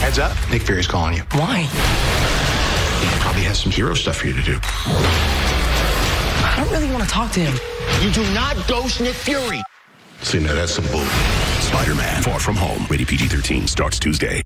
Heads up, Nick Fury's calling you. Why? He probably has some hero stuff for you to do. I don't really want to talk to him. You do not ghost Nick Fury. See, now that's some bull. Spider-Man Far From Home. Rated PG-13. Starts Tuesday.